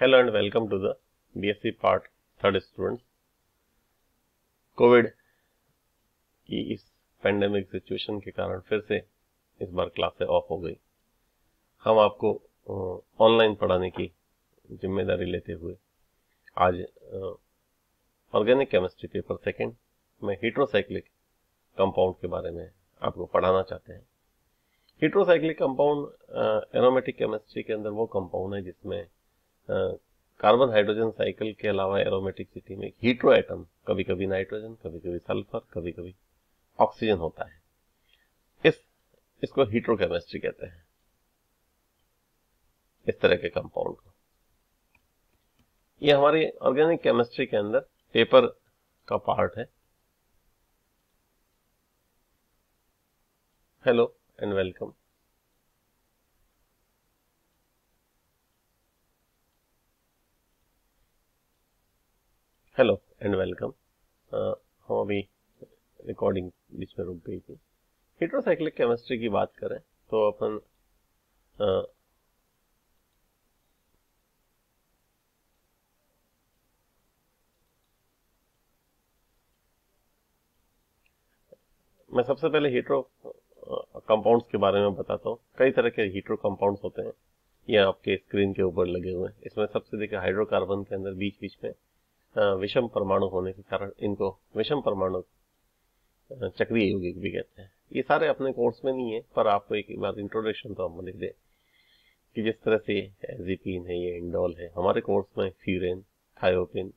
Hello and welcome to the BSc part third students Covid की इस pandemic situation के कारण फिर से इस बार क्लासें ऑफ़ हो गई। हम आपको ऑनलाइन पढ़ाने की ज़िम्मेदारी लेते हुए आज ऑर्गेनिक केमिस्ट्री पेपर सेकंड में हीट्रोसाइक्लिक कंपाउंड के बारे में आपको पढ़ाना चाहते हैं। हीट्रोसाइक्लिक कंपाउंड एरोमेटिक केमिस्ट्री के अंदर वो कंपाउंड है जिसमें कार्बन हाइड्रोजन साइकिल के अलावा एरोमेटिक में हीट्रो एटम कभी कभी नाइट्रोजन कभी कभी सल्फ़र कभी कभी ऑक्सीजन होता है। इस, इसको हीट्रोकेमिस्ट्री कहते हैं। इस तरह के कंपाउंड को। ये हमारी ऑर्गेनिक केमिस्ट्री के अंदर पेपर का पार्ट है। Hello and welcome hello and welcome हम अभी रिकॉर्डिंग बीच में रुक गई थी। हीट्रोसाइक्लिक केमिस्ट्री की बात करें तो अपन uh, मैं सबसे पहले हीट्रो कंपाउंड्स uh, के बारे में बताता हूँ। कई तरह के हीट्रो कंपाउंड्स होते हैं। ये आपके स्क्रीन के ऊपर लगे हुए हैं। इसमें सबसे देखिए हाइड्रोकार्बन के अंदर बीच बीच में विषम परमाणु होने के कारण इनको विषम परमाणु चक्रीय यौगिक भी कहते हैं। ये सारे अपने कोर्स में नहीं है, पर आपको एक बार इंट्रोडक्शन तो हम लिख दें, कि जिस तरह से एजिपीन है, ये इंडोल है, हमारे कोर्स में फ्यूरेन थायोपिन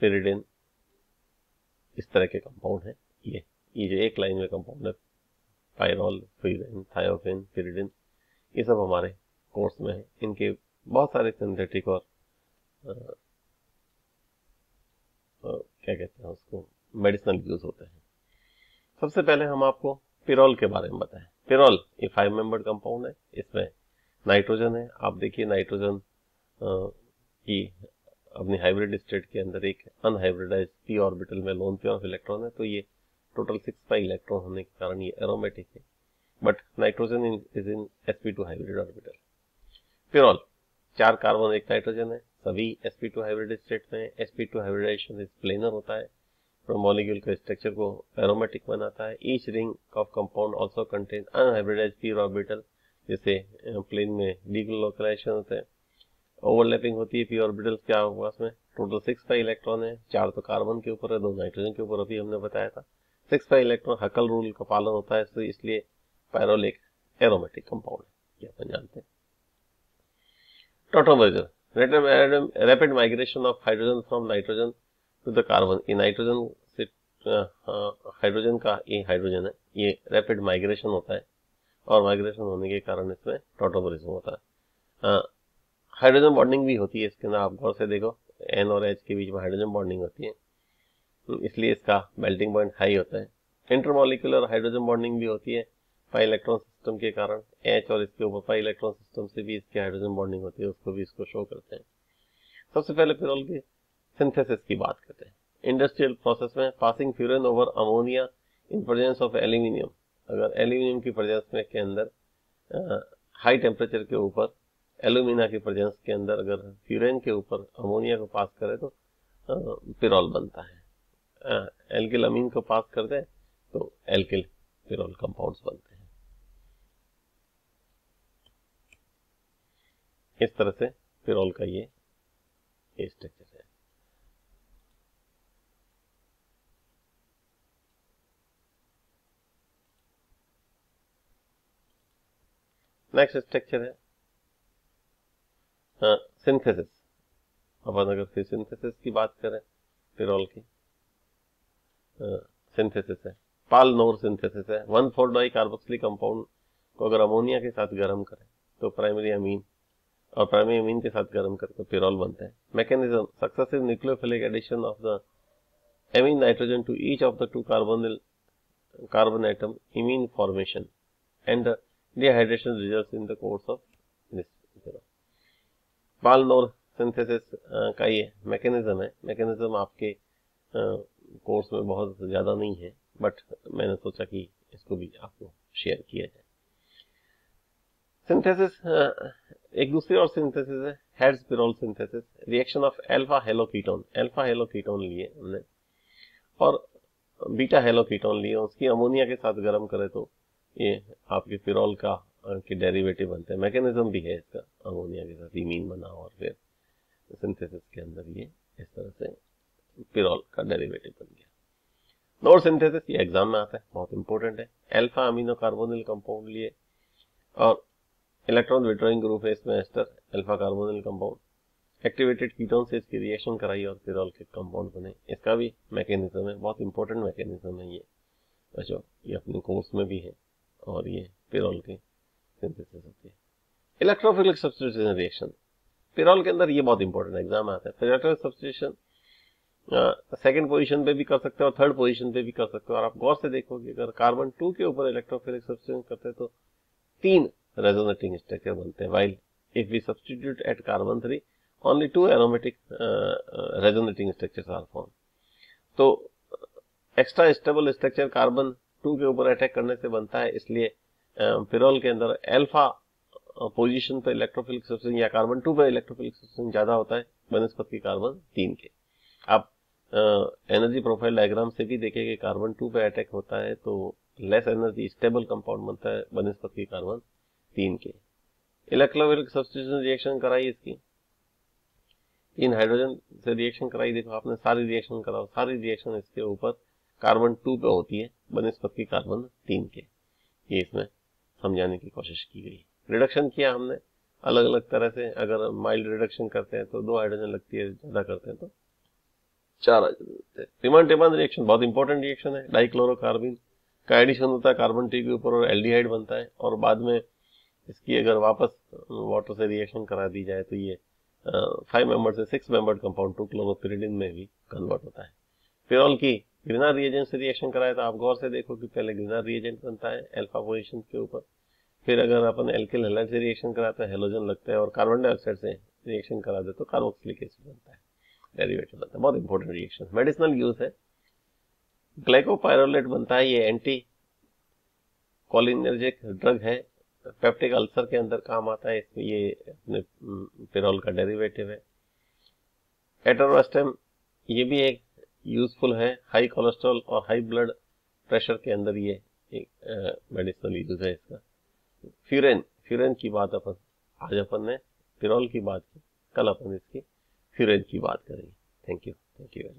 फिरिडिन इस तरह के कंपाउंड है। ये ये जो एक लाइन में कंपाउंड है पायरोल फ्यूरेन थायोपिन फिरिडिन ये सब हमारे कोर्स में है। इनके बहुत सारे सिंथेटिक और क्या कहते हैं उसको मेडिसिनल यूज़ होते हैं। सबसे पहले हम आपको पिरोल के बारे में बताएँ। पिरोल ये फाइव मेंबर्ड कंपाउंड है। इसमें नाइट्रोजन है। आप देखिए नाइट्रोजन की अपनी हाइब्रिड स्टेट के अंदर एक अनहाइब्रिडाइज पी ऑर्बिटल में लोन पेयर ऑफ़ इलेक्ट्रॉन है। तो ये टोटल सिक्स फाइव इलेक्ट्रॉन होने के कारण ये एरोमेटिक है। But nitrogen is in sp2 hybrid orbital pyrrole चार कार्बन एक नाइट्रोजन है। सभी sp2 हाइब्रिड स्टेट में sp2 हाइब्रिडाइजेशन इज़ प्लेनर होता है। फ्रॉम मॉलिक्यूल के स्ट्रक्चर को एरोमेटिक बनाता है। Each ring of compound also contain unhybridized p orbital जैसे प्लेन में डीग्लोकलाइजेशन होता है। ओवरलैपिंग होती है पी ऑर्बिटल क्या होगा उसमें टोटल सिक्स फाइव इलेक्ट्रॉन है। चार तो कार्बन के ऊपर है, दो नाइट्रोजन के ऊपर, अभी हमने बताया था। Six five electron Huckel rule का पालन होता है, इसलिए पैरोल एक एरोमेटिक कंपाउंड है, ये अपन जानते हैं। Tautomerism rapid migration of hydrogen from nitrogen to the carbon. ये नाइट्रोजन से हाइड्रोजन का ये हाइड्रोजन है। ये रैपिड माइग्रेशन होता है। और माइग्रेशन होने के कारण इसमें टोटोबरिज्म होता है। हाइड्रोजन बॉन्डिंग भी होती है इसके अंदर। आप गौर से देखो एन और एच के बीच में हाइड्रोजन बॉन्डिंग होती है। इसलिए इसका मेल्टिंग पॉइंट हाई होता है। इंटरमोलिकुलर हाइड्रोजन बॉन्डिंग भी होती है। फाइव इलेक्ट्रॉन सिस्टम के कारण एच और इसके ऊपर पाई इलेक्ट्रॉन सिस्टम से भी इसकी हाइड्रोजन बॉन्डिंग होती है, उसको भी इसको शो करते हैं। सबसे पहले फिर की सिंथेसिस की बात करते हैं। इंडस्ट्रियल प्रोसेस में passing furan over ammonia in presence of aluminium अगर एल्यूमिनियम की प्रेजेंस में के अंदर हाई टेम्परेचर के ऊपर एल्यूमिना की प्रेजेंस के अंदर अगर फ्यूरेन के ऊपर अमोनिया को पास करे तो पिरोल बनता है। एल्किल अमीन को पास कर दे तो एल्किल पिरोल कंपाउंड्स बनते हैं। इस तरह से फिर का ये स्ट्रक्चर है। नेक्स्ट स्ट्रक्चर है। हाँ सिंथेसिस अपन अगर फिर सिंथेसिस की बात करें फिरोल की। सिंथेसिस हाँ, है। पाल नोर सिंथेसिस है। One four di carboxylic compound को अगर अमोनिया के साथ गर्म करें तो प्राइमरी अमीन और प्राइमरी अमीन के साथ गर्म करके पिरोल बनता है। Mechanism successive nucleophilic addition of the amine nitrogen to each of the two carbon carbon atom imine formation and dehydration result in the course of this Paal Knorr synthesis का ये mechanism है। Mechanism आपके course में बहुत ज़्यादा नहीं है but मैंने सोचा कि इसको भी आपको शेयर किया जाए। सिंथेसिस एक दूसरी और सिंथेसिस है heads pyrrole synthesis reaction of alpha haloketone alpha haloketone लिए हमने। और बीटा हेलोकीटोन लिए, उसकी अमोनिया के साथ गर्म करें तो ये आपके पिरोल का के डेरिवेटिव बनते हैं। मैकेनिज्म भी है इसका अमोनिया के साथ इमीन बना और फिर सिंथेसिस के अंदर ये इस तरह से पिरोल का डेरिवेटिव बन गया। नोर सिंथेसिस ये एग्ज़ाम में आता है, बहुत इंपॉर्टेंट है। एल्फा अमीनो कार्बोनिल कंपाउंड लिए। और इलेक्ट्रॉन विड्रॉइंग ग्रुप है इसमें ester, alpha carbonyl compound, activated ketone से इसकी रिएक्शन कराई और के कंपाउंड बने। इसका भी मैकेनिज्म है, बहुत इंपॉर्टेंट मैकेनिज्म है ये। अच्छा ये अपने कोर्स में भी है और ये पिरोल के सिंथेसिस होती है। इलेक्ट्रोफिलिक सब्सटीट्यूशन रिएक्शन पिरोल के अंदर ये बहुत इंपॉर्टेंट एग्ज़ाम आता है। इलेक्ट्रोफिलिक सब्सटीट्यूशन सेकंड पोजीशन पे भी कर सकते हो और थर्ड पोजीशन पे भी कर सकते हो। और आप गौर से देखोगे अगर कार्बन टू के ऊपर इलेक्ट्रोफिलिक सब्सटीट्यूशन करते हैं तो तीन रेजोनेटिंग स्ट्रक्चर बनते हैं। While if we substitute at carbon three only two aromatic resonating structures are form तो extra stable structure carbon two के ऊपर अटैक करने से बनता है, इसलिए पिरोल के अंदर एल्फा पोजीशन पर इलेक्ट्रोफिलिक सब्सटेंस या कार्बन टू पर इलेक्ट्रोफिलिक सब्सटेंस ज़्यादा होता है बनस्पत की कार्बन तीन के। आप एनर्जी प्रोफ़ाइल डायग्राम से भी देखेंगे कार्बन टू पे अटैक होता है तो लेस एनर्जी स्टेबल कंपाउंड बनता है बनस्पत की कार्बन तीन के। इलेक्ट्रोफिलिक सब्सटीट्यूशन रिएक्शन कराई इसकी। तीन हाइड्रोजन से रिएक्शन कराई। देखो, आपने सारी रिएक्शन कराओ, सारी रिएक्शन इसके ऊपर कार्बन टू पे होती है बनस्पत कार्बन तीन के। ये इसमें समझाने की कोशिश की गई। रिडक्शन किया हमने अलग अलग तरह से अगर माइल्ड रिडक्शन करते हैं तो दो हाइड्रोजन लगती है, ज़्यादा करते हैं तो चार हाइड्रोजन टिमन रिएक्शन बहुत इंपॉर्टेंट रिएक्शन है। डाइक्लोरोकार्बिन का एडिशन होता है कार्बन टी के ऊपर और एल्डिहाइड बनता है और बाद में इसकी अगर वापस वाटर से रिएक्शन करा दी जाए तो ये फाइव मेंबर से six member compound two chloropyridine में भी कन्वर्ट होता है। फिर की ग्रीनर रिएजेंट से रिएक्शन कराए तो आप गौर से देखो कि पहले ग्रीनर रिएजेंट बनता है एल्फा पोजिशन के ऊपर। फिर अगर अपन एल्किल हेलाइड से रिएक्शन कराते हैं हेलोजन लगता है और कार्बन डाइऑक्साइड से रिएक्शन करा दे तो कार्बोक्सिलिक एसिड बनता है। डेरिवेटिव बनता है। बहुत इंपॉर्टेंट रिएक्शन मेडिसिनल यूज़ है। ग्लाइकोपायरोलेट बनता है। ये एंटी कॉलिनर्जिक ड्रग है। पेप्टिक अल्सर के अंदर काम आता है, इसमें ये अपने पिरोल का डेरिवेटिव है। एटरोस्टेम ये भी एक यूजफुल है। हाई कोलेस्ट्रॉल और हाई ब्लड प्रेशर के अंदर ये एक मेडिसिनल यूज़ है इसका। फ्यूरेन फ्यूरेन की बात अपन, आज अपन ने पिरोल की बात की, कल अपन इसकी फ्यूरेन की बात करेंगे। Thank you thank you